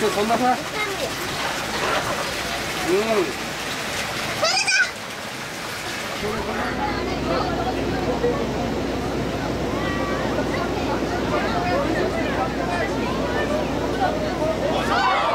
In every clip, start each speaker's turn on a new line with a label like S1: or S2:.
S1: ってそんなさ。うん。
S2: はい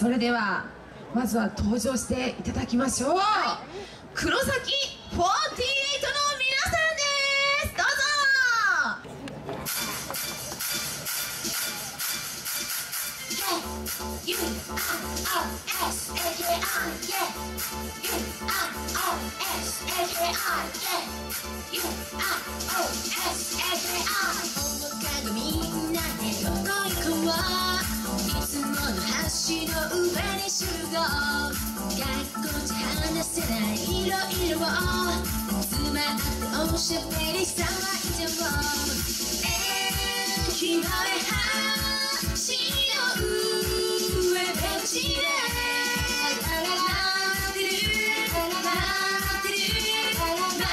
S2: それではまずは登場していただきましょう。黒崎48の皆さんです。どうぞ。
S3: U R O S A K I yeah You are O S A K I yeah. You are O S A 橋の上に集合学校じゃ話せないいろいろをつまっておしゃべり騒いじゃう駅前橋の上でラララテルラララテルラララ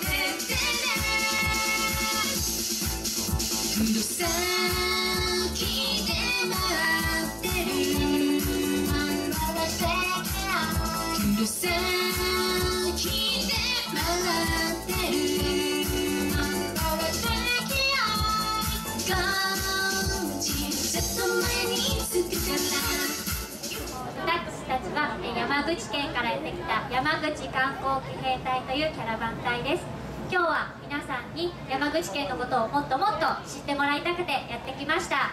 S3: テテレ黒
S4: たちはえ山口県からやってきた山口観光騎兵隊というキャラバン隊です。今日は皆さんに山口県のことをもっともっと知ってもらいたくてやってきました。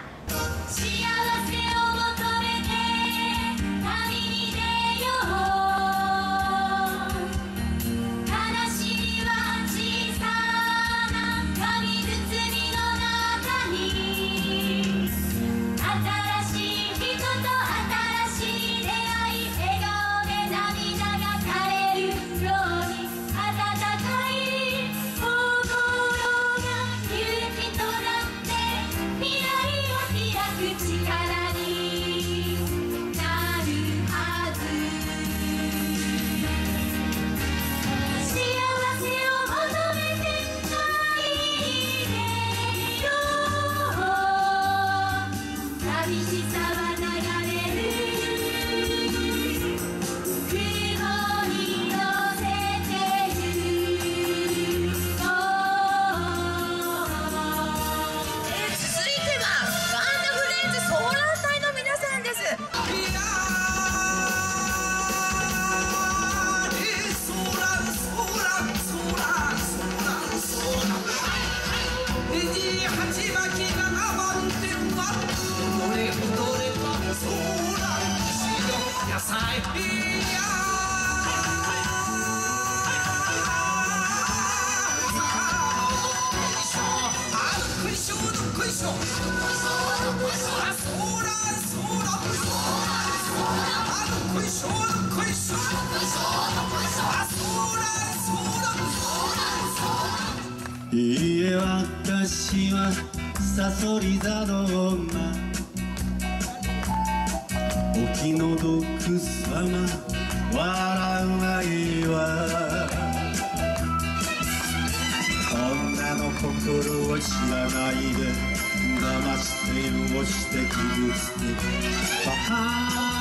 S5: サソリ座の女。お気の毒さま笑うがいいわ。女の心を知らないで。騙して汚して傷つけ。バカ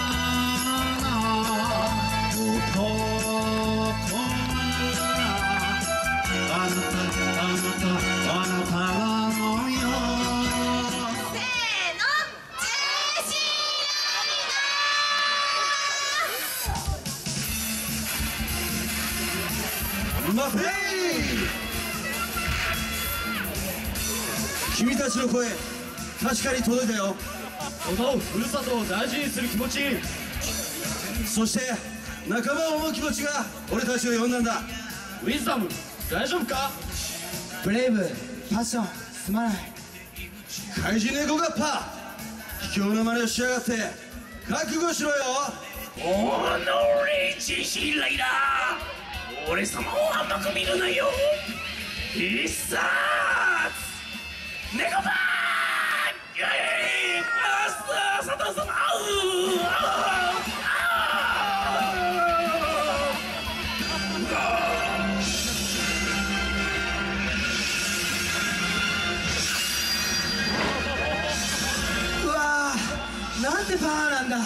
S5: 君たちの声確かに届いたよ。
S1: このふるさとを大事にする気持ち。
S5: そして仲間を思う気持ちが俺たちを呼んだんだ。
S1: ウィズダム大丈夫か？
S6: ブレイブパッションすまない。
S5: 怪人猫がパー卑怯な真似をしやがって覚悟しろよ。
S1: おのれ自信ライダー俺様を甘く見るなよ。必殺。ネコパー。イエー。イあっさ佐藤様あうあう
S6: うわなんてパワー。なんだ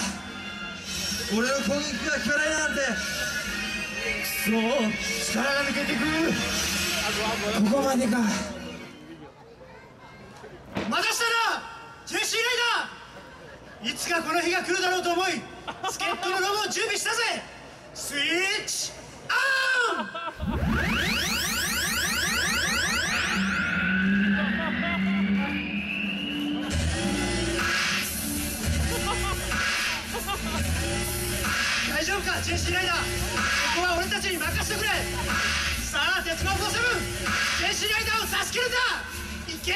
S5: 俺の攻撃が効かないなんて
S1: そう力が抜けてく
S6: ここまでか。
S7: またしたな。ジェシーライダーいつかこの日が来るだろうと思い助っ人のロボを準備したぜ。スイッチオン。大丈夫か？ジェシーライダーライダーを助けるんだ行け！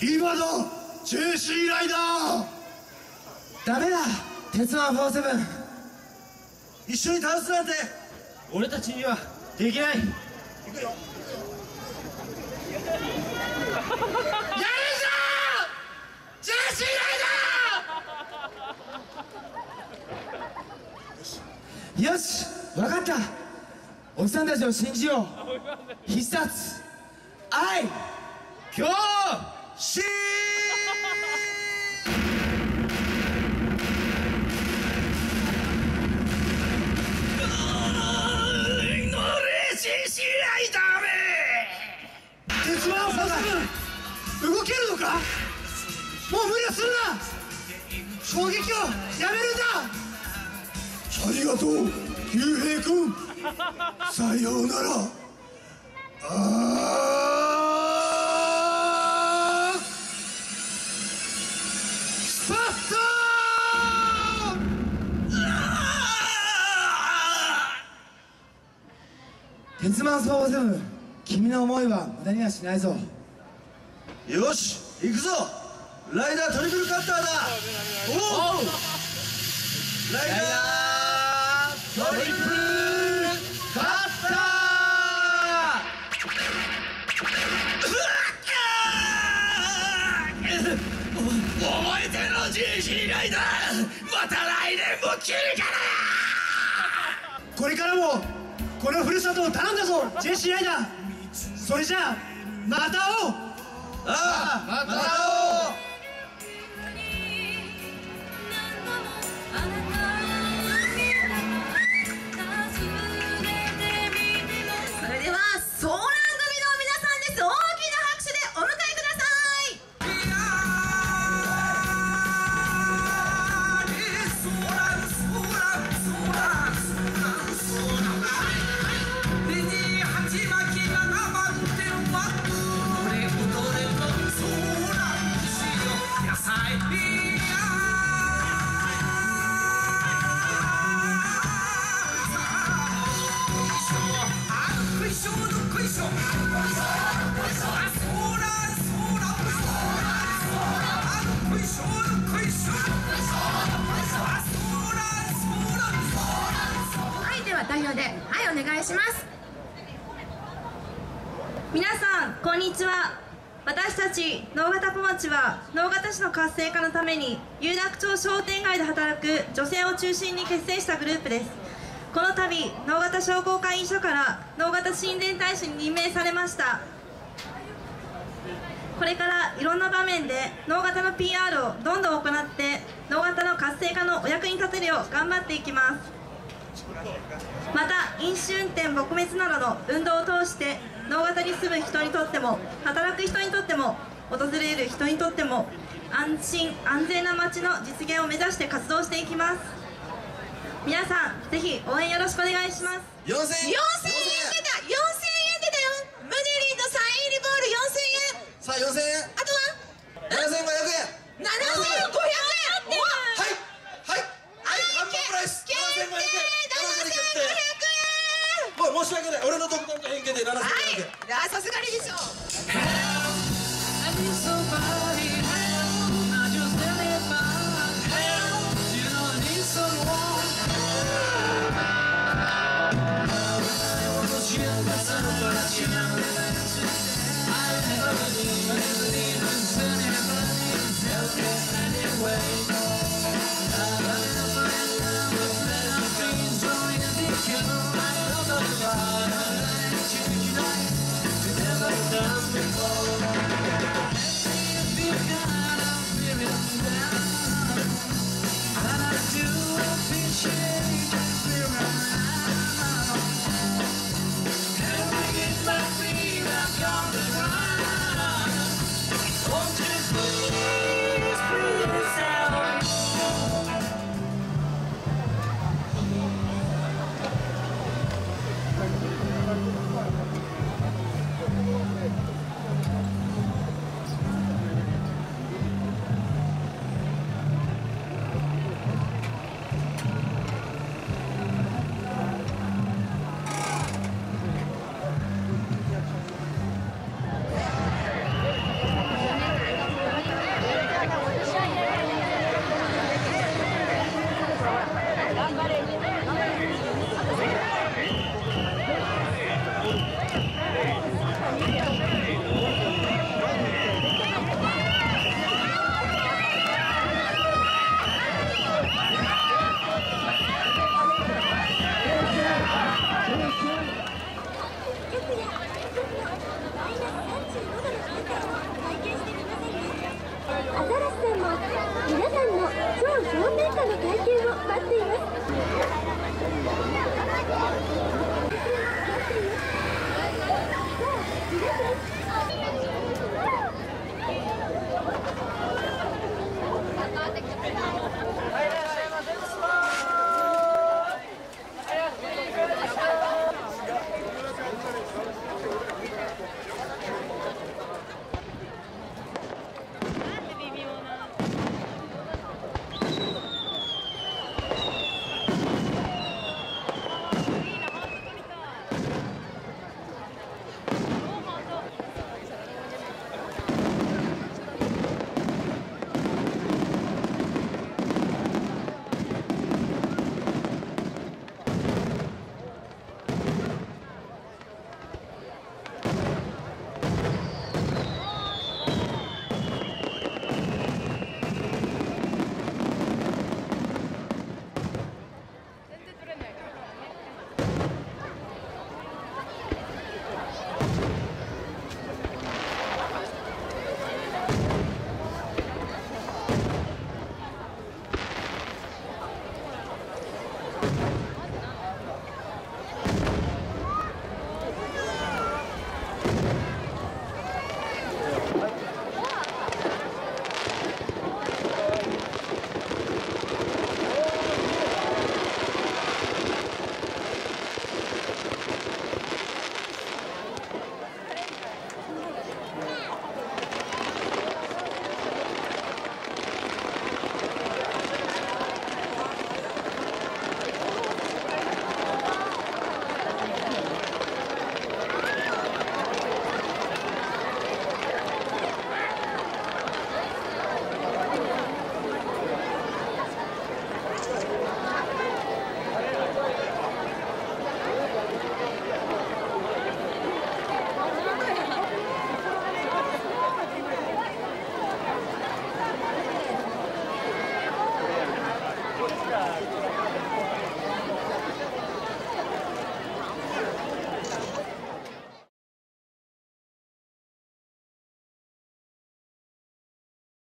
S7: 今のジェシーライダー！
S6: ダメだ鉄腕47
S5: 一緒に倒すなんて
S1: 俺たちにはできない。
S7: やるぞジェシーライダーやるぞジェシーライダ
S6: よし分かった。おっさんたちを信じよう。必殺。愛
S1: 今日
S7: 動けるのか？もう無理はするな！攻撃をやめるんだ！ありがとう竜兵君 さようなら。あー。スパッ
S6: 鉄腕47君の思いは無駄にはしないぞ
S5: よし行くぞ。ライダートリプルカッターだ。おう。ライダートリプルカッタ
S1: 覚え。てろジェシーライダーまた来年も来るから
S7: これからもこのふるさとを頼んだぞジェシーライダー。それじゃあまた会おう
S5: ああまた
S2: 代表ではいお願いします。
S8: 皆さんこんにちは。私たち能形小町は能形市の活性化のために有楽町商店街で働く女性を中心に結成したグループです。この度能形商工会議所から能形親善大使に任命されました。これからいろんな場面で能形の PR をどんどん行って能形の活性化のお役に立てるよう頑張っていきます。また飲酒運転撲滅などの運動を通して能形に住む人にとっても働く人にとっても訪れる人にとっても安心安全な街の実現を目指して活動していきます。皆さんぜひ応援よろしくお願いします。
S5: 4000
S2: 4000円出た4000円出たよムネリンのサイン入りボール4000円。
S5: さあ4000円。
S2: あとは
S5: ？7500円。
S2: 7500円さすがにでしょ。
S9: patinhas.